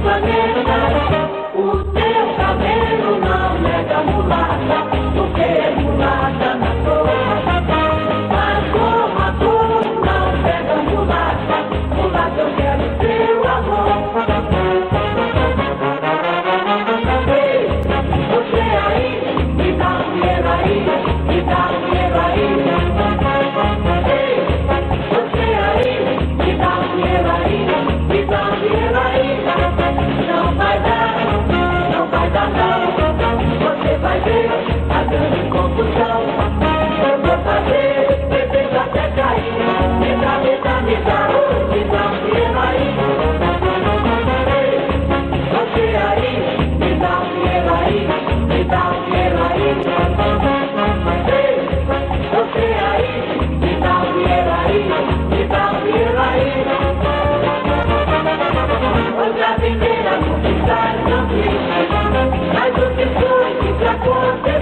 planeta. O Mas o que foi que te aconteceu?